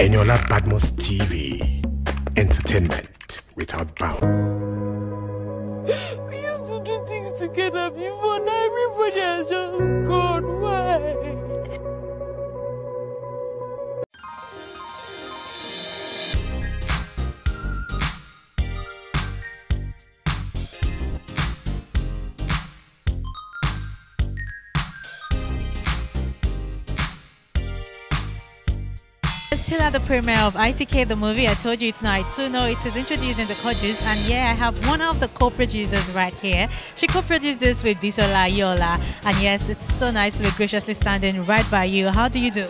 Eniola Badmus TV. Entertainment without bounds. We used to do things together before. Now everybody has just Still at the premiere of ITK the movie. I told you it's not Itsuno. It is introducing the Kujus, and yeah, I have one of the co-producers right here. She co-produced this with Bisola Aiyeola, and yes, it's so nice to be graciously standing right by you. How do you do?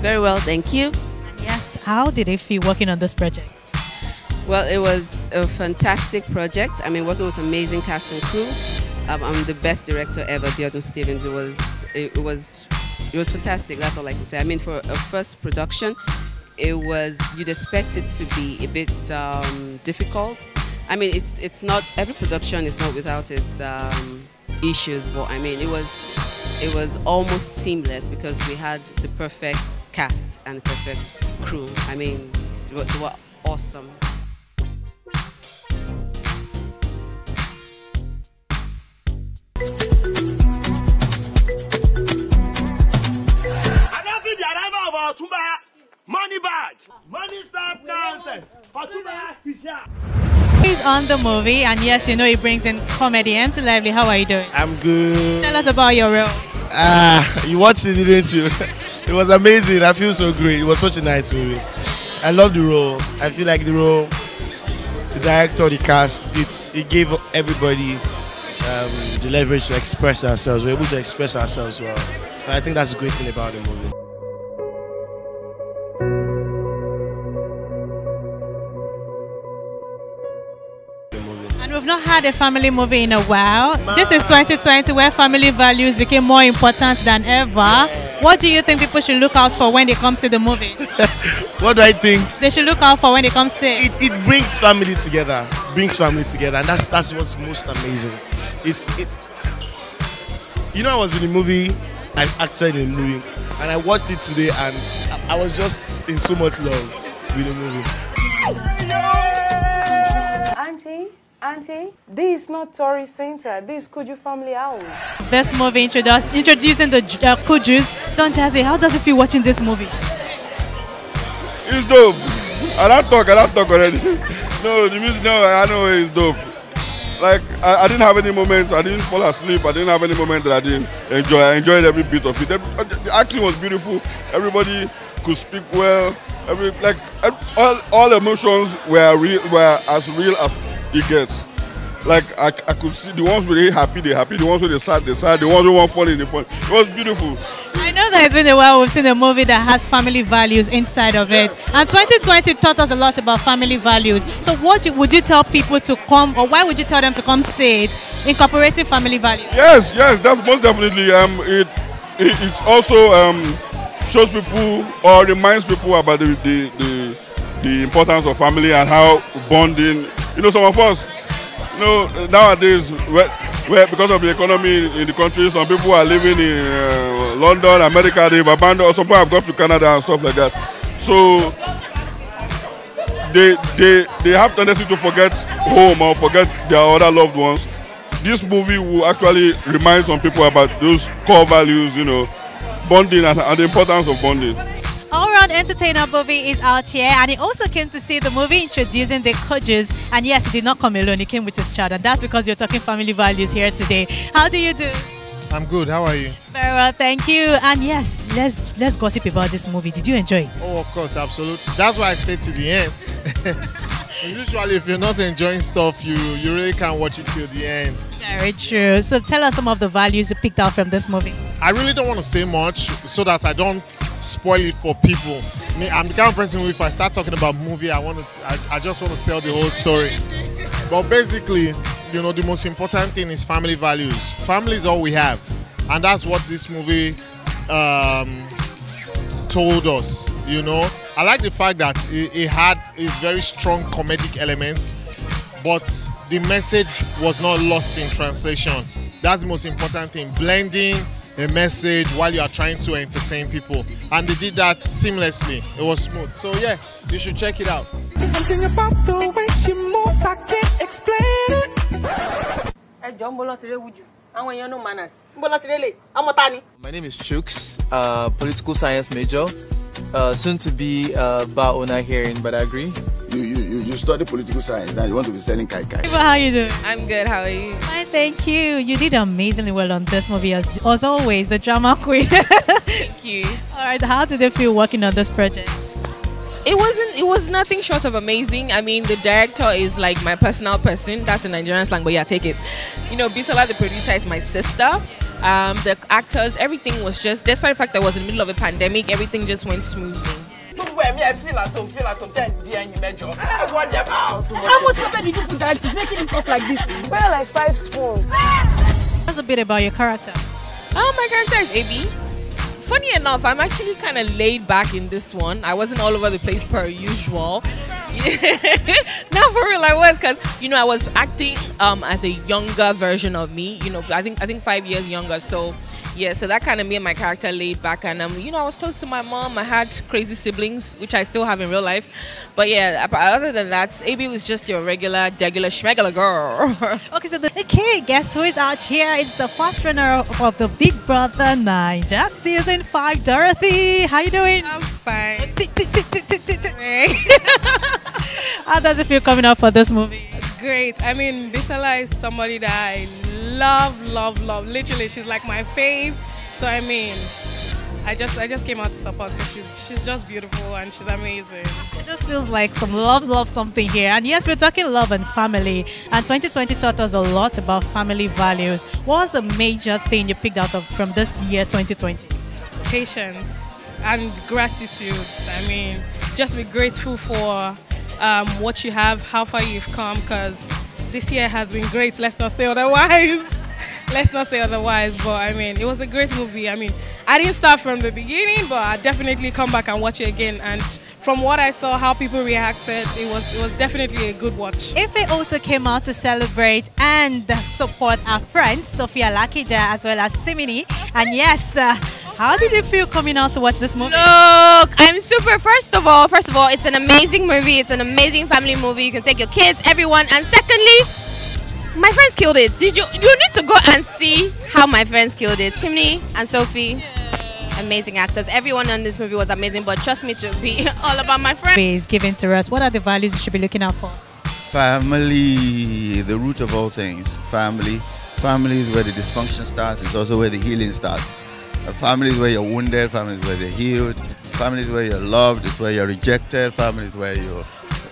Very well, thank you. And yes, how did it feel working on this project? Well, it was a fantastic project. I mean, working with amazing cast and crew. Um, I'm the best director ever, Biodun Stevens. It was, it, it was, it was fantastic. That's all I can say. I mean, for a first production, it was you'd expect it to be a bit um, difficult. I mean, it's it's not every production is not without its um, issues, but I mean, it was it was almost seamless because we had the perfect cast and the perfect crew. I mean, they were, they were awesome. Money Bag. Money stop nonsense. Otumba is here. He's on the movie, and yes, you know he brings in comedians. Lively, how are you doing? I'm good. Tell us about your role. Ah, you watched it, didn't you? it was amazing. I feel so great. It was such a nice movie. I love the role. I feel like the role, the director, the cast, it's it gave everybody um, the leverage to express ourselves. We're able to express ourselves well. And I think that's a great thing about the movie. And we've not had a family movie in a while. This is 2020 where family values became more important than ever. What do you think people should look out for when they come to the movie? What do I think? they should look out for when they come see. it, it brings family together brings family together and that's that's what's most amazing it's it you know i was in the movie i acted in the movie and i watched it today and i, I was just in so much love with the movie Auntie, Auntie, this is not tourist center. This is Kuju family house. This movie introduce, introducing the uh, Kujus. Don Jazzy, how does it feel watching this movie? It's dope. I don't talk, I don't talk already. no, the music, no, I know it's dope. Like, I, I didn't have any moments, I didn't fall asleep, I didn't have any moment that I didn't enjoy. I enjoyed every bit of it. Every, the acting was beautiful, everybody could speak well. Every, like, all, all emotions were, real, were as real as it gets. Like, I, I could see the ones who they happy, they happy, the ones who they sad, they sad, the ones who want falling, they fall. It was beautiful. I know that it's been a while we've seen a movie that has family values inside of it. And 2020 taught us a lot about family values. So what would you tell people to come, or why would you tell them to come see it, incorporating family values? Yes, yes, that's most definitely. Um, it, it it also um shows people or reminds people about the the, the the importance of family and how bonding. You know, some of us, you know, nowadays, where, where because of the economy in the country, some people are living in uh, London, America. They've abandoned. Or some people have gone to Canada and stuff like that. So they they they have tendency to forget home or forget their other loved ones. This movie will actually remind some people about those core values, you know, bonding and, and the importance of bonding. Round Entertainer movie is out here, and he also came to see the movie introducing the Kujus. And yes, he did not come alone; he came with his child, and that's because you're talking family values here today. How do you do? I'm good. How are you? Very well, thank you. And yes, let's let's gossip about this movie. Did you enjoy it? Oh, of course, absolutely. That's why I stayed to the end. Usually, if you're not enjoying stuff, you you really can't watch it till the end. Very true. So tell us some of the values you picked out from this movie. I really don't want to say much so that I don't spoil it for people. I'm the kind of person who, if I start talking about movie, I want to, I, I just want to tell the whole story. But basically, you know, the most important thing is family values. Family is all we have, and that's what this movie um, told us. You know, I like the fact that it, it had its very strong comedic elements, but the message was not lost in translation. That's the most important thing. Blending a message while you are trying to entertain people. And they did that seamlessly. It was smooth. So yeah, you should check it out. Something about the way she moves, I can't explain it. ẹ jọ ń bọ́ lọ sí rẹ́wùjù àwọn èèyàn no manners ń bọ́ lọ sí rẹ́lẹ̀ ọmọ ta ni. My name is Chooks, uh, political science major, uh, soon to be uh, bar owner here in Badagry. You, you, you, you study political science, now you want to be selling kai kai. How you doing? I'm good. How are you? Fine, thank you. You did amazingly well on this movie, as, as always, the drama queen. Thank you. All right, how did you feel working on this project? It wasn't. It was nothing short of amazing. I mean, the director is like my personal person. That's a Nigerian slang, but yeah, take it. You know, Bisola, the producer, is my sister. Um, the actors, everything was just. Despite the fact that I was in the middle of a pandemic, everything just went smoothly. Gbogbo ẹ̀mí ẹ̀ feel at home feel at home tẹ́ ẹ̀ di ẹyin mẹ́jọ ẹ wọ́n dem out. how much water did you put that is making it off like this. Well, like five spoons. Tell us a bit about your character. Oh, my character is AB. Funny enough, I'm actually kind of laid back in this one. I wasn't all over the place per usual. Not for real, I was because you know I was acting um as a younger version of me. You know, I think I think five years younger. So yeah, so that kind of made my character laid back, and um, you know, I was close to my mom. I had crazy siblings, which I still have in real life. But yeah, ap- other than that, AB was just your regular, regular, schmegular girl. Okay, so the okay, guess who is out here? It's the first runner of the Big Brother Naija season five. Dorathy, how you doing? I'm fine. How does it feel coming out for this movie? Great. I mean, Bisola is somebody that I love, love, love. Literally, she's like my fave. So I mean, I just I just came out to support because she's she's just beautiful and she's amazing. It just feels like some love, love something here. And yes, we're talking love and family. And 2020 taught us a lot about family values. What was the major thing you picked out of from this year, 2020? Patience and gratitude. I mean, just be grateful for um, what you have, how far you've come, because this year has been great. Let's not say otherwise. Let's not say otherwise. But I mean, it was a great movie. I mean, I didn't start from the beginning, but I definitely come back and watch it again. And from what I saw, how people reacted, it was it was definitely a good watch. If Ife also came out to celebrate and support our friends, Sophie Alakija as well as Timini. And yes, uh, how did you feel coming out to watch this movie? Look, I'm super. First of all, first of all, it's an amazing movie. It's an amazing family movie. You can take your kids, everyone. And secondly, my friends killed it. Did you? You need to go and see how my friends killed it. Timmy and Sophie, amazing actors. Everyone on this movie was amazing. But trust me to be all about my friends. Is given to us. What are the values you should be looking out for? Family, the root of all things. Family. Family is where the dysfunction starts. It's also where the healing starts. Is where you're wounded. families where you're healed. families where you're loved. It's where you're rejected. families where you're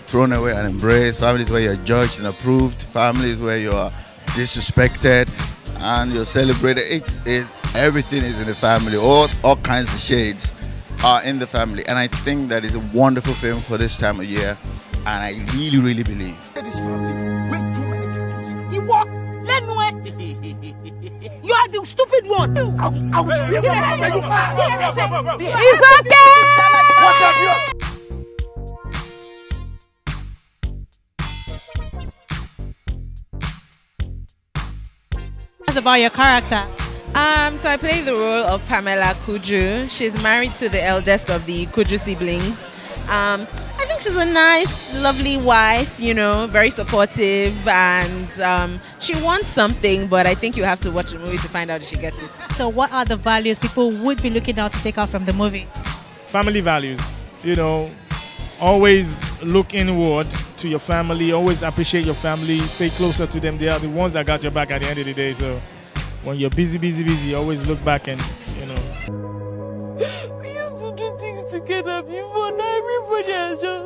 thrown away and embraced. families where you're judged and approved. families where you're disrespected and you're celebrated. It's it, everything is in the family. All all kinds of shades are in the family, and I think that is a wonderful film for this time of year. And I really, really believe You stupid one. It's okay. What's about your character? Um, so I play the role of Pamela Kuju. She's married to the eldest of the Kuju siblings. Um, I think she's a nice, lovely wife, you know, very supportive, and um, she wants something, but I think you have to watch the movie to find out if she gets it. So, what are the values people would be looking out to take out from the movie? family values. You know, always look inward to your family. Always appreciate your family. Stay closer to them. They are the ones that got your back at the end of the day. So when you're busy, busy, busy, always look back and you know. We used to do things together before. Now just?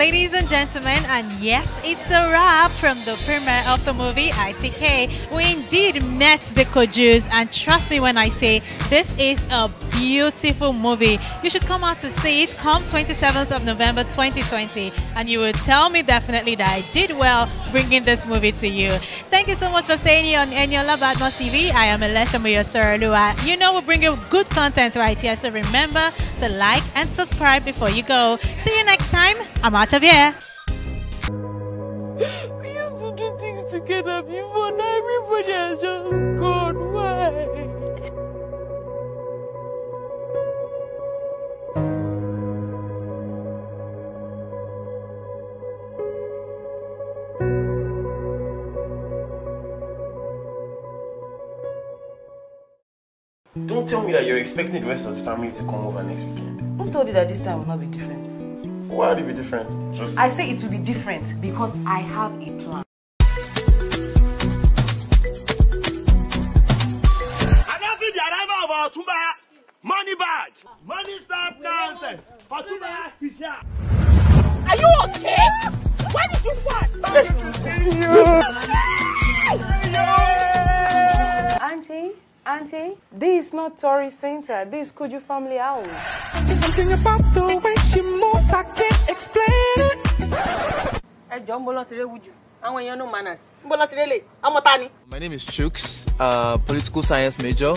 Ladies and gentlemen, and yes, it's a wrap from the premiere of the movie ITK. We indeed met the Kujus, and trust me when I say this is a beautiful movie. You should come out to see it come 27th of November 2020, and you will tell me definitely that I did well bringing this movie to you. Thank you so much for staying here on Eniola Badmus TV. I am Elisha Muyosoralua. You know we bring you good content right here, so remember to like and subscribe before you go. See you next time. I'm out of here. We used to do things together before. Now everybody has just gone. Don't tell me that you're expecting the rest of the family to come over next weekend. Who told you that this time will not be different? Why would it be different? Just I say it will be different because I have a plan. Announcing the arrival of Otumba money bag. Money stop nonsense. Otumba is here. Are you okay? Why did you Auntie, Auntie, this is not Tory Center. This is Kuju family house. Something about the way she moves, I can't explain it. ẹ jọ ń bọ́ lọ sí réwùjù àwọn èèyàn no manners ń bọ́ lọ sí rélé ọmọ ta ni. My name is Chooks, uh, political science major,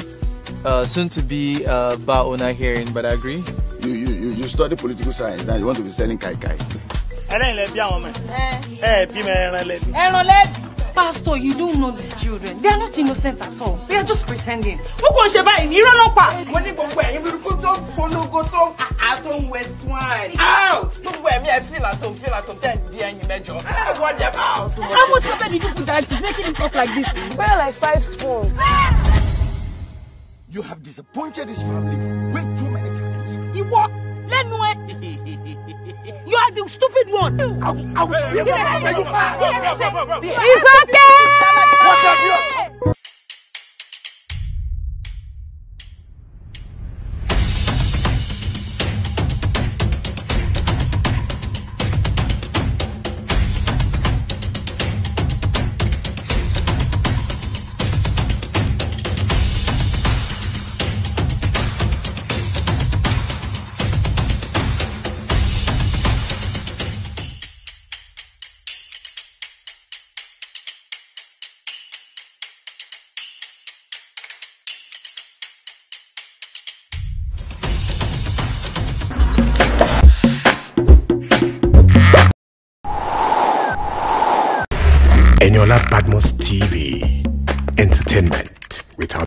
uh, soon to be uh, bar owner here in Badagry. You, you, you, you study political science, now you want to be selling kai kai. ẹlẹ́yin lẹ bí àwọn ọmọ ẹ ẹ bí mẹ ẹran lẹ bí. ẹran lẹ́bi. Pastor you don't know these children they are not innocent at all they are just pretending. wọ́n kàn ṣe báyìí ní irọ́ ló pa. mo ní gbogbo ẹ̀yin burúkú tó polongo tó ń west wine out. gbogbo ẹ̀mí ẹ̀ fìlà tó ń fìlà tó ń tẹ̀ di ẹyin mẹ́jọ ẹ wọ́n dem out. how much pepper did you put that is making him talk like this. Well, like five spoons. You have disappointed this family way too many times. ìwọ lẹ́nu ẹ. You are the stupid one. It's okay. TV. Entertainment